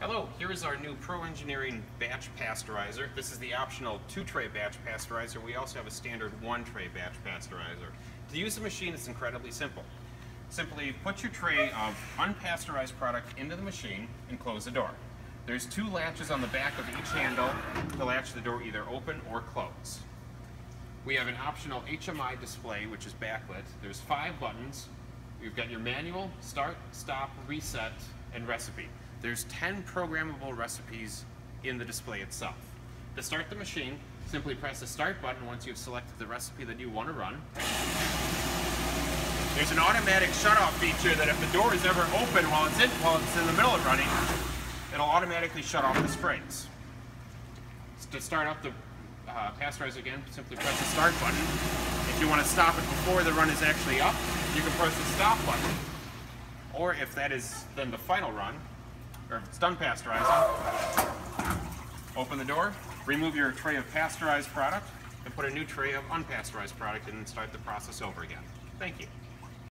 Hello, here is our new Pro Engineering batch pasteurizer. This is the optional two-tray batch pasteurizer. We also have a standard one-tray batch pasteurizer. To use the machine, it's incredibly simple. Simply put your tray of unpasteurized product into the machine and close the door. There's two latches on the back of each handle to latch the door either open or close. We have an optional HMI display, which is backlit. There's five buttons. You've got your manual, start, stop, reset, and recipe. There's 10 programmable recipes in the display itself. To start the machine, simply press the start button once you've selected the recipe that you want to run. There's an automatic shutoff feature that if the door is ever open while it's in, while it's in the middle of running, it'll automatically shut off the sprays. To start up the uh, pasteurizer again, simply press the start button. If you want to stop it before the run is actually up, you can press the stop button. Or if that is then the final run, or it's done pasteurizing, open the door, remove your tray of pasteurized product, and put a new tray of unpasteurized product in and start the process over again. Thank you.